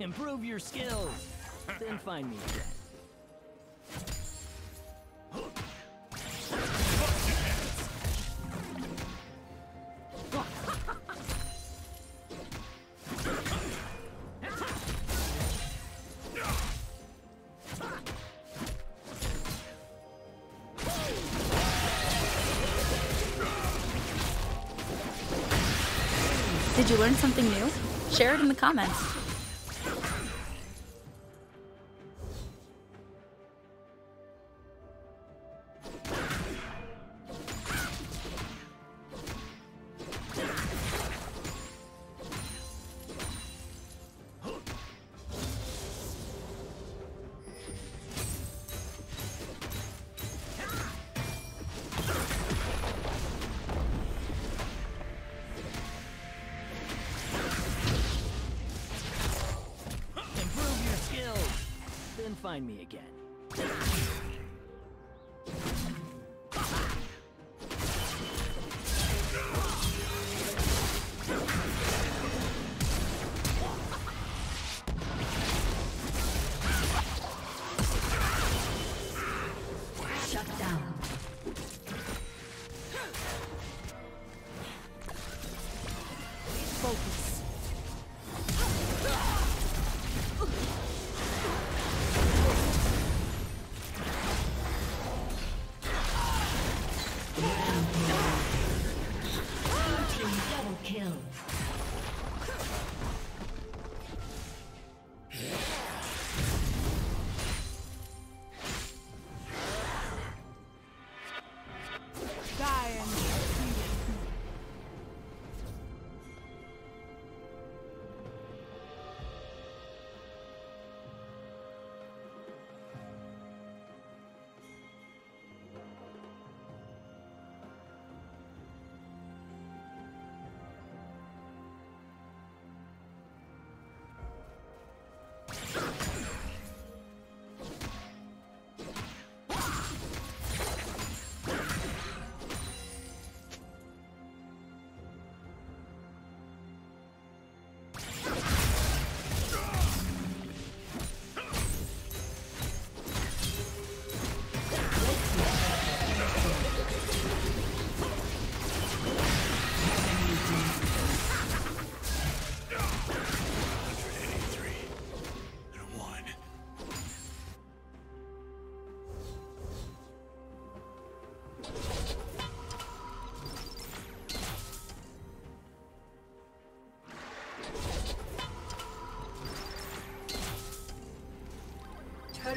Improve your skills. then find me again. Did you learn something new? Share it in the comments. Find me again.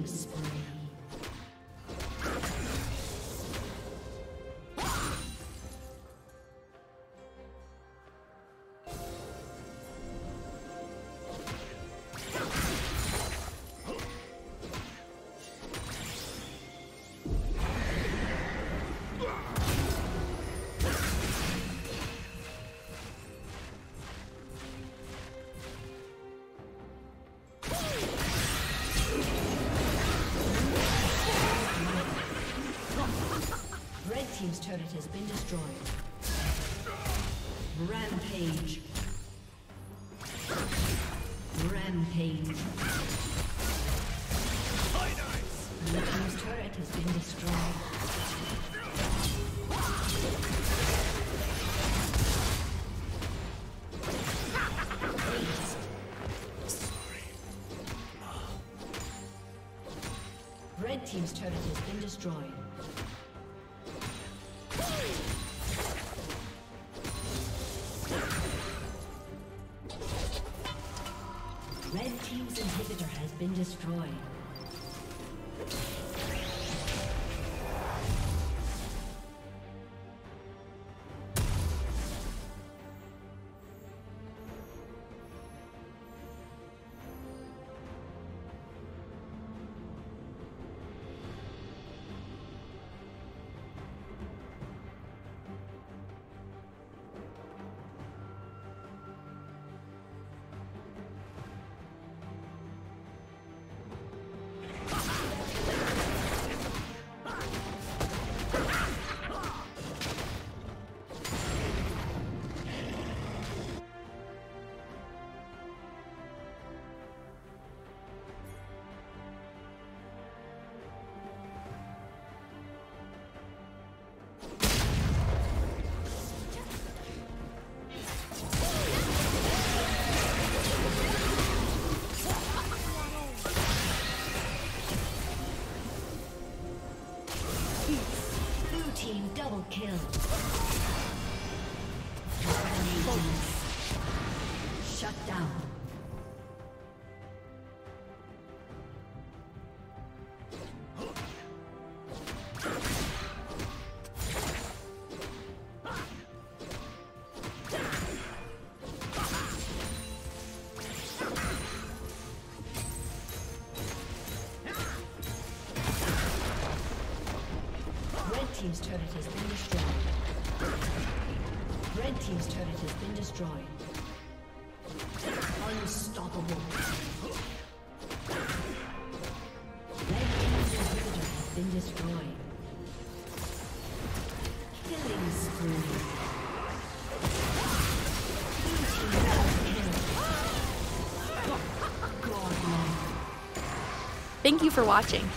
Killing spree. Turret has been destroyed. Rampage. Rampage. Red team's turret has been destroyed. Red team's turret has been destroyed. Team's turret has been destroyed. Red team's turret has been destroyed. Unstoppable. Red team's has been destroyed. Killing spree. Thank you for watching.